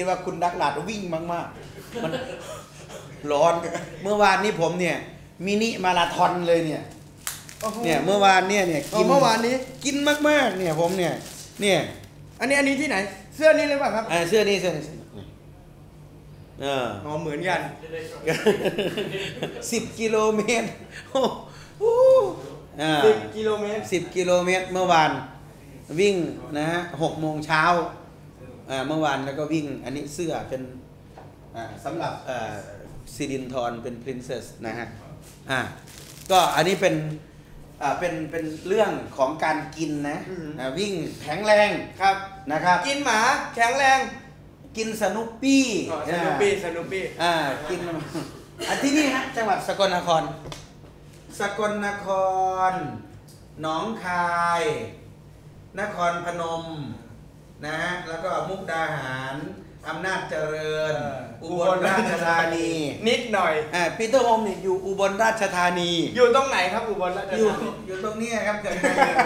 คิดว่าคุณดักหลาดวิ่งมากๆมันร้อนเมื่อวานนี้ผมเนี่ย มินิมาราธอนเลยเนี่ยโอ้โหเนี่ยเมื่อวานเนี่ยเนี่ยอ๋อเมื่อวานนี้กินมากๆ เนี่ยผมเนี่ย เนี่ย อันนี้อันนี้ที่ไหน เสื้อนี้เลยป่ะครับอ่าเสื้อนี่เสื้อนี่เสื้อนี่เอออ๋อเหมือนกันสิบกิโลเมตรโอ้โหอ่าสิบกิโลเมตรสิบกิโลเมตรเมื่อวาน วิ่งนะฮะหกโมงเช้าอ่า เมื่อวานแล้วก็วิ่งอันนี้เสื้อเป็นอ่าสำหรับอ่าซิรินทรเป็น princess นะฮะอ่าก็อันนี้เป็นอ่าเป็นเป็นเรื่องของการกินนะอืมอ่าวิ่งแข็งแรงครับนะครับ กินหมาแข็งแรงกินสนุปปี้อ๋อสนุปปี้สนุปปี้อ่ากินอันที่นี่ฮะจังหวัดสกลนคร สกลนคร หนองคาย นครพนม นะฮะแล้วก็มุกดาหารอำนาจเจริญเอออุบลราชธานี นิดหน่อยอ่าปีเตอร์ home เนี่ยอยู่อุบลราชธานี อยู่ตรงไหนครับอุบลราชอยู่ธานี อยู่ตรงเนี้ยครับเกิด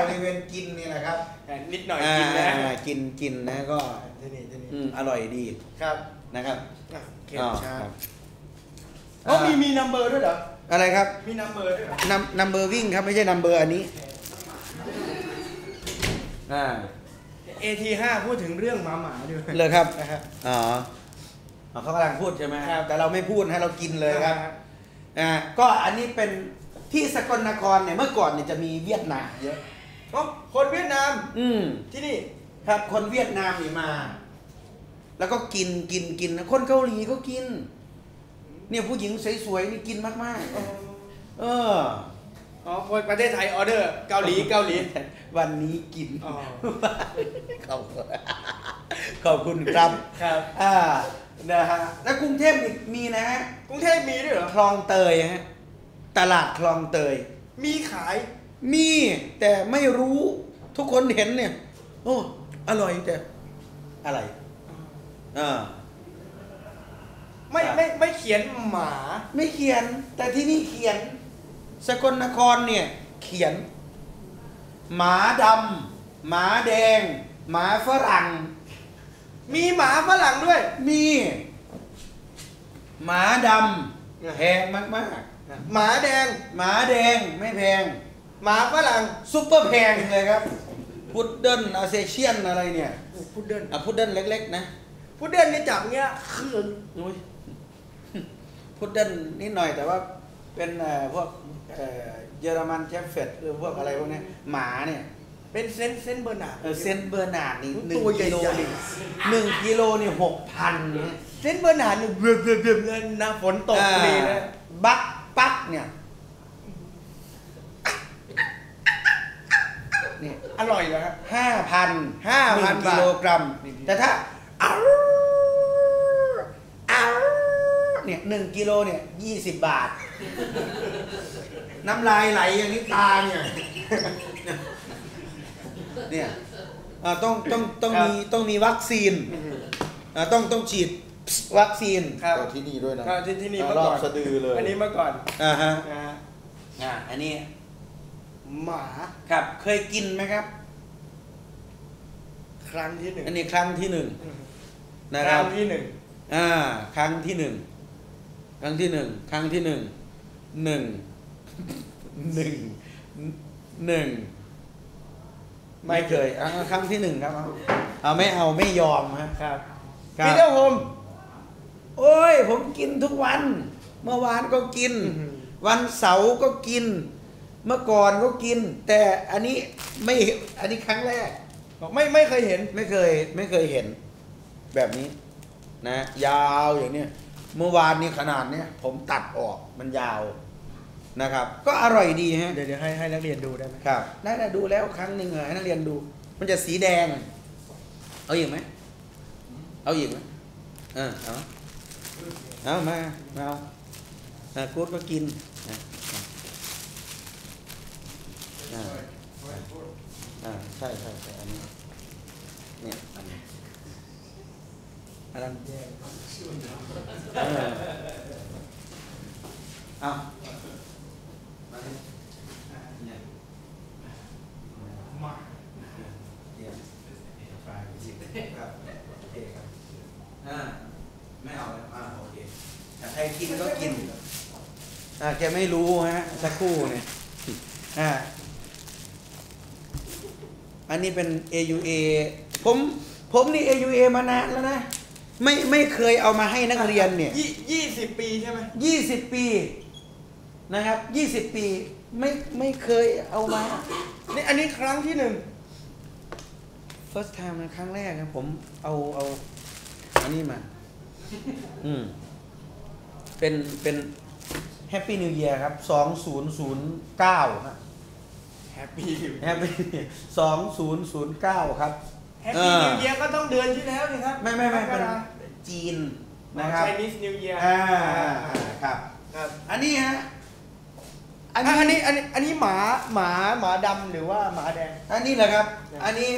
บริเวณกินนี่แหละครับอะนิดหน่อยอ่ากินนะอ่ากินกินนะก็ที่นี่ที่นี่อืมอร่อยดีครับนะครับอะเข็มอ๋อชาครับอ๋อมีมีนัมเบอร์ด้วยเหรออะไรครับ มีนัมเบอร์ด้วยเหรอนัมนัมเบอร์วิ่งครับไม่ใช่นัมเบอร์อันนี้อ่า AT5 พูดถึงเรื่องหมาหมาด้วยเลยครับนะครับอ๋ออ๋อเขากำลังพูดใช่ไหมครับแต่เราไม่พูดให้เรากินเลยครับอ่าก็อันนี้เป็นที่สกลนครเนี่ยเมื่อก่อนเนี่ยจะมีเวียดนามเยอะอ๋อคนเวียดนาม อืมที่นี่ครับคนเวียดนามนี่มา แล้วก็กินกินกินนะคนเกาหลีก็กิน เนี่ยผู้หญิงสวยๆนี่กินมากๆ เออ อ๋อคนประเทศไทยออเดอร์เกาหลีเกาหลี วันนี้กินอ๋อขอบคุณขอบคุณครับครับอ่านะฮะแล้วกรุงเทพอีกมีนะฮะกรุงเทพมีด้วยเหรอคลองเตยฮะตลาดคลองเตย มีขายมี แต่ไม่รู้ทุกคนเห็นเนี่ย โอ้อร่อยแต่อะไรอ่าไม่ครับไม่ไม่เขียนหมา ไม่เขียน แต่ที่นี่เขียน สกลนครเนี่ยเขียน หมาดำหมาแดง หมาฝรั่ง มีหมาฝรั่งด้วย มี หมาดแพงมากหมาแดงๆหมาแดงไม่แพง หมาฝรั่งซุปเปอร์แพงเลยครับ พุดเดิ้ลอัลเซเชียนอะไรเนี่ย พุดเดิ้ลอะพุดเดิ้ลเล็ก ๆ นะ พุดเดิ้ลนี่จับเงี้ยคืออุ้ยพุดเดิ้ลนิดหน่อยแต่ว่า เป็นเอ่อพวกเอ่อเยอรมันเชพเพิร์ดหรือพวกอะไรพวกเนี้ยหมาเนี่ยเป็นเซนเซนเบอร์นาร์ดเออเซนต์เบอร์นาร์ดนี่หนึ่งตัวใหญ่กิโลๆนี่หนึ่งกิโลนี่หกพันเนี่ยเซนเบอร์นาร์ดเนี่ยเบือบเบือบเบือบเลยนะฝนตกพอดีเลยอ่าบักปักเนี่ยเนี่ยอร่อยเหรอฮะห้าพัน5,000กิโลกรัมบาทแต่ถ้าอ้าวอ้าว เนี่ยหนึ่งกิโลเนี่ยยี่สิบบาท น้ำลายไหลอย่างนี้ตาเนี่ยเนี่ยอ่าต้องต้องต้องมีต้องมีวัคซีนอ่าต้องต้องฉีดวัคซีนครับก็ที่นี่ด้วยนะก็ที่ที่นี่อ่าเมื่อรอก่บอนสะดือเลยอันนี้เมื่อก่อนอ่าฮะนะฮะอ่าอันนี้ หมาครับเคยกินไหมครับ ครั้งที่หนึ่งอันนี้ครั้งที่หนึ่งนะคครัรั้บงที่หนึ่งอ่า ครั้งที่หนึ่ง ครั้งที่หนึ่งครั้งที่หนึ่งหนึ่งหนึ่งหนึ่งไม่เคยอ่าครั้งที่หนึ่งครับเอาเอาไม่เอาไม่ยอมครับครับครับพีเตอร์โฮมโอ้ย ผมกินทุกวัน เมื่อวานก็กินอื้อหือวันเสาร์ก็กิน เมื่อก่อนก็กิน แต่อันนี้ไม่อันนี้ครั้งแรกบอกไม่ไม่เคยเห็น ไม่เคย ไม่เคยเห็น แบบนี้ นะ ยาวอย่างเนี้ย เมื่อวานนี้ขนาดเนี้ยผมตัดออกมันยาวนะครับ ก็อร่อยดีฮะเดี๋ยวเดี๋ยวให้ให้นักเรียนดูได้ไหมครับได้ได้ดูแล้วครั้งหนึ่งเหรอให้นักเรียนดู มันจะสีแดง เอาอีกไหมเอาอีกไหมเออเอาเอามามาเอาอะกูดก็กินอะอะอ่าใช่ใช่ใช่อันนี้เนี่ยอันนี้ อันนั้นออเอามาดิอะเนี่ยหมาเนี่ยไฟล์ครับเคครับอ่าไม่เอาแล้วอ่าโอเคแต่ใครกินก็กิน อ่าแกไม่รู้ฮะสักครู่เนี่ย อ่า อันนี้เป็น AUA ผม ผมนี่ AUA มานานแล้วนะ ไม่ไม่เคยเอามาให้นักเรียนเนี่ยยี่ยี่สิบปีใช่ไหมยี่สิบปีนะครับยี่สิบปีไม่ไม่เคยเอามานี่อันนี้ครั้งที่หนึ่ง first time นะครั้งแรกนะผมเอาเอาอันนี้มา อืม เป็นเป็น Happy New Year ครับ2009ครับแฮปปี้ Happy 2009ครับ แฮปปี้นิวเยียก็ต้องเดือนที่แล้วนี่ครับไม่ไม่ไม่เป็นกราจีนนะครับไชนีสนิวเยียอ่าครับครับอันนี้ฮะอันนี้อันนี้อันนี้อันนี้หมาหมาหมาดำหรือว่าหมาแดง อันนี้แหละครับ อันนี้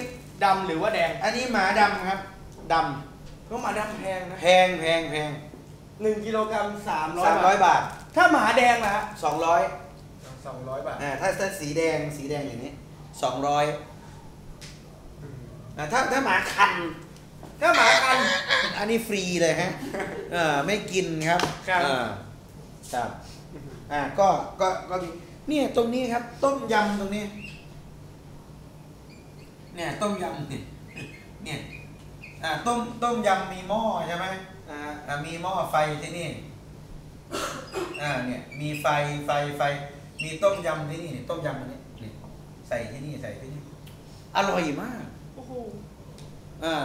ดำหรือว่าแดง อันนี้หมาดำครับดก็หมาดำแพงนะำแพงแพงแพงหนึ่งกิโลกรัมสามร้อยสามร้อยบาท ถ้าหมาแดงนะฮะสองร้อยสองร้อยบาทอ่าถ้าถ้าสีแดงสีแดงอย่างนี้สองร้อย อ่าถ้าถ้าหมาคัน ถ้าหมากัน อันนี้ฟรีเลยฮะเออไม่กินครับครับอ่าครับอ่าก็ก็ก็มีเนี่ยตรงนี้ครับ ต้มยำตรงนี้ เนี่ยต้มยำเนี่ยเนี่ยอ่าต้มต้มยำมีหม้อใช่ไหมอ่าอ่ามีหม้อไฟที่นี่อ่าเนี่ยมีไฟไฟไฟ มีต้มยำที่นี่ต้มยำอันนี้นี่ใส่ที่นี่ใส่ที่นี่อร่อยมาก โอ้โหอ่า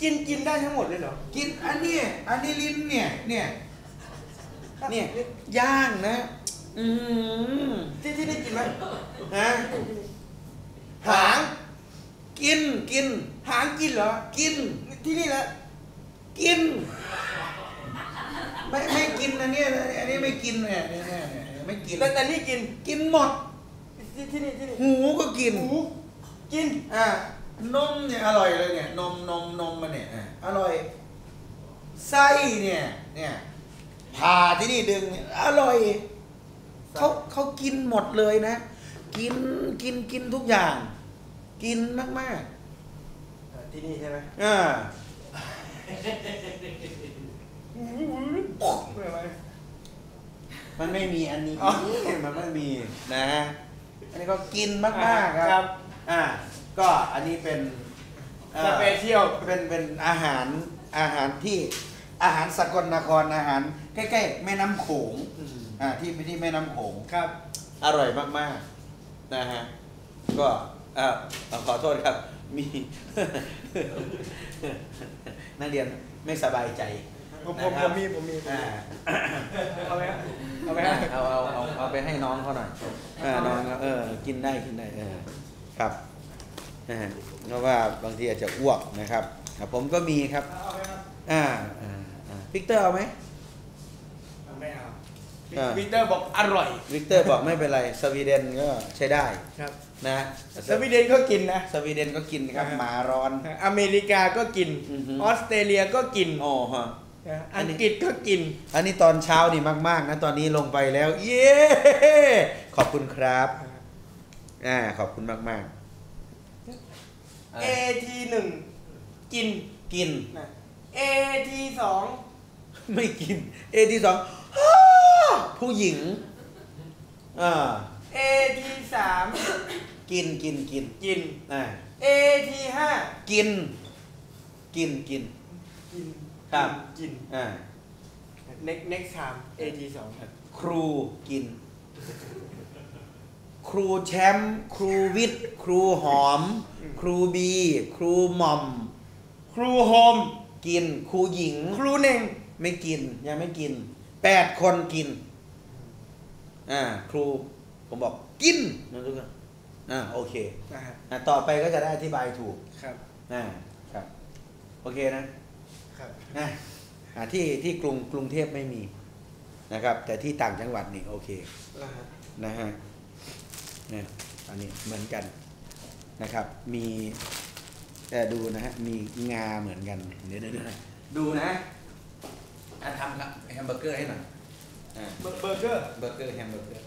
กินกินได้ทั้งหมดเลยเหรอ กินอันนี้อันนี้ลิ้นเนี่ย เนี่ย เนี่ย ย่างนะ อืมที่ที่นี่กินไหมฮะหาง กินกิน หางกินเหรอ กินที่นี่แหละ กิน ไม่ไม่กินอันนี้อันนี้ไม่กินเนี่ยเนี่ยเนี่ยเนี่ยไม่กินแต่แต่นี่กิน กินหมด ที่ที่นี่ที่นี่หูก็กิน หมูกิน อ่านมเนี่ยอร่อยเลยเนี่ยนมนมนมมันเนี่ยอะอร่อยไส้เนี่ยเนี่ยผ่าที่นี่ดึงเนี่ยอร่อยเขาเขากินหมดเลยนะ กินกินกินทุกอย่าง กินมากมากที่นี่ใช่ไหมๆอ่าไม่ไหว มันไม่มีอันนี้อ๋อมันไม่มีนะฮะ อันนี้ก็กินมากๆคครัรับบอ่า ก็อันนี้เป็นอ่อสเปเชียลเป็นเป็นอาหารอาหารที่อาหารสกลนครอาหารใกล้ๆแม่น้ำโขงอ่าที่ที่แม่น้ำโขงครับ อร่อยมากๆนะฮะก็อ่าเอาขอโทษครับ มีนักเรียนไม่สบายใจผมผมนะคผรับมมีผมมีผมอ่ามีเอาไหมฮะเอา ไปให้น้องเขาหน่อยอ่าน้องเขาเออกินได้กินได้เออครับนะฮะเพราะว่าบางทีอาจจะอ้วกนะครับอะผมก็มีครับเอาไหมครับอ่าอ่าอ่าวิกเตอร์เอาไหมเอาไม่เอาอ่าวิกเตอร์บอกอร่อยวิกเตอร์บอกไม่เป็นไรสวีเดนก็ใช้ได้ครับนะสวีเดนก็กินนะสวีเดนก็กินครับอ่าหมาร้อน อเมริกาก็กินอือฮึออสเตรเลียก็กินอ๋อฮะนะ อันนี้อังกฤษก็กิน อันนี้ตอนเช้านี่มาก ๆ นะตอนนี้ลงไปแล้ว เย้ขอบคุณครับอ่าขอบคุณมากมากๆอ่า AT หนึ่งกินกินนะ AT สองไม่กินเอที่สองผู้หญิงอ่า AT สามกินกินกินกินอ่า AT ห้ากิน กินกินกิน ครับกินอ่า next next time AT สองครับครูกิน ครูแชมป์ครูวิทย์ครูหอม ครูบี ครูหม่อม ครูโฮมกิน ครูหญิง ครูเน่งไม่กิน ยังไม่กินแปดคนกิน อ่า ครู ผมบอกกินนะทุกคนอ่าโอเคนะฮะอ่าต่อไปก็จะได้อธิบายถูกครับอ่าครับ โอเคนะครับ นะอ่าที่ที่กรุงกรุงเทพไม่มีนะครับ แต่ที่ต่างจังหวัดนี่โอเคนะฮะนะฮะเนี่ยอันนี้เหมือนกันนะครับ มีแต่ดูนะฮะมีงาเหมือนกันเดี๋ยวเดี๋ยวเดี๋ยวนะดูนะอะทำครับแฮมเบอร์เกอร์ให้หน่อยอ่าเบอร์เบอร์เกอร์เบอร์เกอร์แฮมเบอร์เกอร์